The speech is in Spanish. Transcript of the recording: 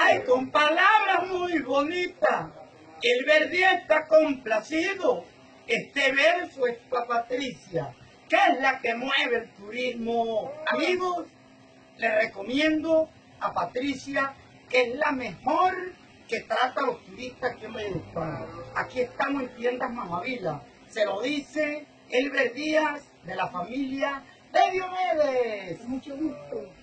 Ay, con palabras muy bonitas. El Verdi está complacido. Este verso es para Patricia, que es la que mueve el turismo. Amigos, le recomiendo a Patricia, que es la mejor que trata a los turistas que me gustan. Aquí estamos en tiendas Mamavila. Se lo dice Elber Díaz de la familia de Diomedes. Mucho gusto.